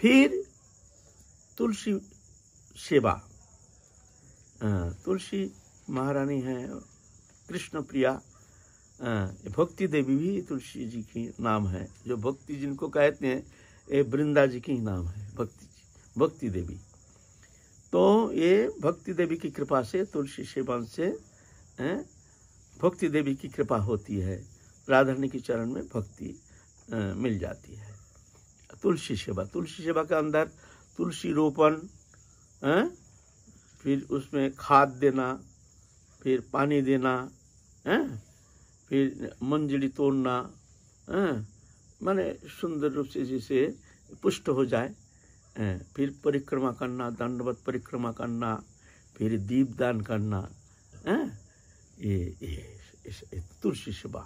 फिर तुलसी सेवा। तुलसी महारानी है, कृष्ण प्रिया भक्ति देवी भी तुलसी जी की नाम है। जो भक्ति जिनको कहते हैं, ये वृंदा जी की नाम है, भक्ति जी, भक्ति देवी। तो ये भक्ति देवी की कृपा से, तुलसी सेवन से भक्ति देवी की कृपा होती है। राधारणी के चरण में भक्ति मिल जाती है। तुलसी सेवा तुलसी सेवा के अंदर तुलसी रोपण फिर उसमें खाद देना फिर पानी देना अ, फिर मंजली तोड़ना माने सुंदर रूप से जिसे पुष्ट हो जाए फिर परिक्रमा करना दंडवत परिक्रमा करना फिर दीपदान करना अ, ये ये इस- ये तुलसी सेवा।